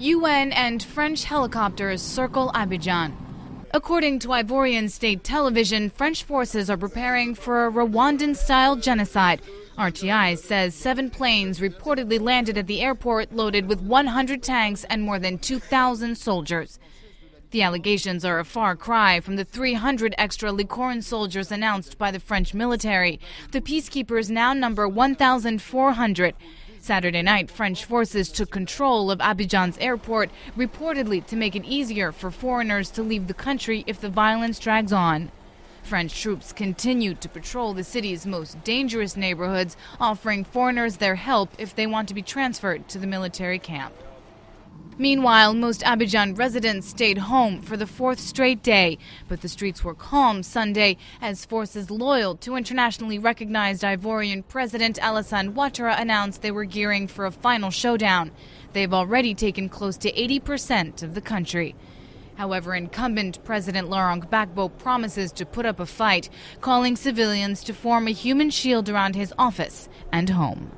UN and French helicopters circle Abidjan. According to Ivorian state television, French forces are preparing for a Rwandan style genocide. RTI says seven planes reportedly landed at the airport loaded with 100 tanks and more than 2,000 soldiers. The allegations are a far cry from the 300 extra Licorne soldiers announced by the French military. The peacekeepers now number 1,400. Saturday night, French forces took control of Abidjan's airport, reportedly to make it easier for foreigners to leave the country if the violence drags on. French troops continue to patrol the city's most dangerous neighborhoods, offering foreigners their help if they want to be transferred to the military camp. Meanwhile, most Abidjan residents stayed home for the fourth straight day, but the streets were calm Sunday as forces loyal to internationally recognized Ivorian President Alassane Ouattara announced they were gearing for a final showdown. They've already taken close to 80% of the country. However, incumbent President Laurent Gbagbo promises to put up a fight, calling civilians to form a human shield around his office and home.